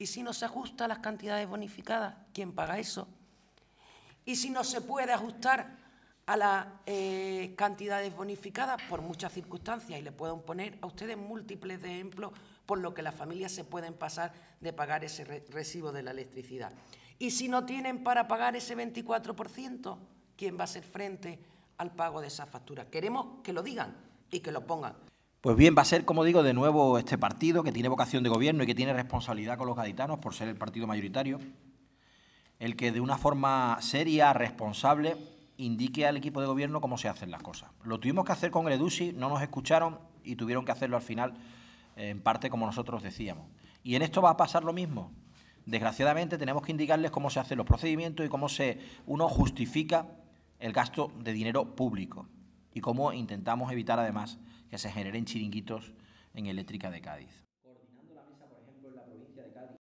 ¿Y si no se ajusta a las cantidades bonificadas? ¿Quién paga eso? ¿Y si no se puede ajustar a las eh, cantidades bonificadas por muchas circunstancias? Y le puedo poner a ustedes múltiples ejemplos por lo que las familias se pueden pasar de pagar ese recibo de la electricidad. ¿Y si no tienen para pagar ese 24%? ¿Quién va a hacer frente al pago de esa factura? Queremos que lo digan y que lo pongan. Pues bien, va a ser, como digo, de nuevo este partido que tiene vocación de gobierno y que tiene responsabilidad con los gaditanos por ser el partido mayoritario, el que de una forma seria, responsable, indique al equipo de gobierno cómo se hacen las cosas. Lo tuvimos que hacer con el EDUSI, no nos escucharon y tuvieron que hacerlo al final, en parte como nosotros decíamos. Y en esto va a pasar lo mismo. Desgraciadamente tenemos que indicarles cómo se hacen los procedimientos y cómo se, uno justifica el gasto de dinero público y cómo intentamos evitar además que se generen chiringuitos en Eléctrica de Cádiz.